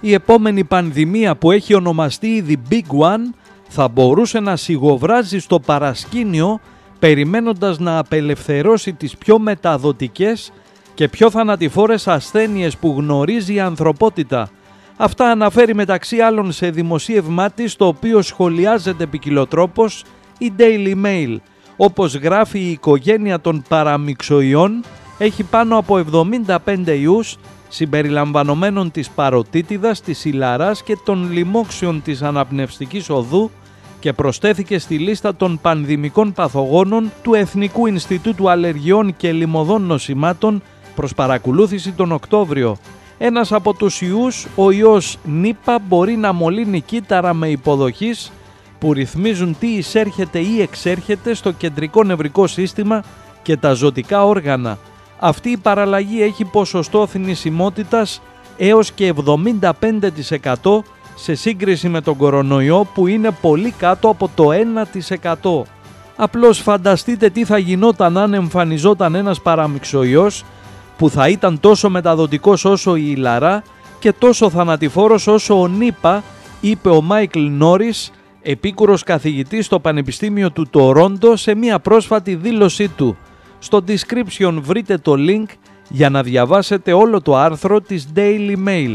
η επόμενη πανδημία που έχει ονομαστεί ήδη Big One θα μπορούσε να σιγοβράζει στο παρασκήνιο περιμένοντας να απελευθερώσει τις πιο μεταδοτικές και πιο θανατηφόρες ασθένειες που γνωρίζει η ανθρωπότητα. Αυτά αναφέρει μεταξύ άλλων σε δημοσίευμά της το οποίο σχολιάζεται ποικιλοτρόπως η Daily Mail. Όπως γράφει η οικογένεια των παραμυξοϊών έχει πάνω από 75 ιούς συμπεριλαμβανομένων της παροτίτιδας, της ηλαράς και των λοιμόξεων της αναπνευστικής οδού και προσθέθηκε στη λίστα των πανδημικών παθογόνων του Εθνικού Ινστιτούτου Αλλεργιών και Λιμωδών Νοσημάτων προς παρακολούθηση τον Οκτώβριο. Ένας από τους ιούς, ο ιός νίπα, μπορεί να μολύνει κύτταρα με υποδοχής που ρυθμίζουν τι εισέρχεται ή εξέρχεται στο κεντρικό νευρικό σύστημα και τα ζωτικά όργανα. Αυτή η παραλλαγή έχει ποσοστό θνησιμότητας έως και 75% σε σύγκριση με τον κορονοϊό που είναι πολύ κάτω από το 1%. Απλώς φανταστείτε τι θα γινόταν αν εμφανιζόταν ένας παραμυξοϊός που θα ήταν τόσο μεταδοτικός όσο η Ιλαρά και τόσο θανατηφόρος όσο ο Νίπα, είπε ο Μάικλ Νόρις, επίκουρος καθηγητής στο Πανεπιστήμιο του Τορόντο σε μια πρόσφατη δήλωσή του. Στο description βρείτε το link για να διαβάσετε όλο το άρθρο της Daily Mail.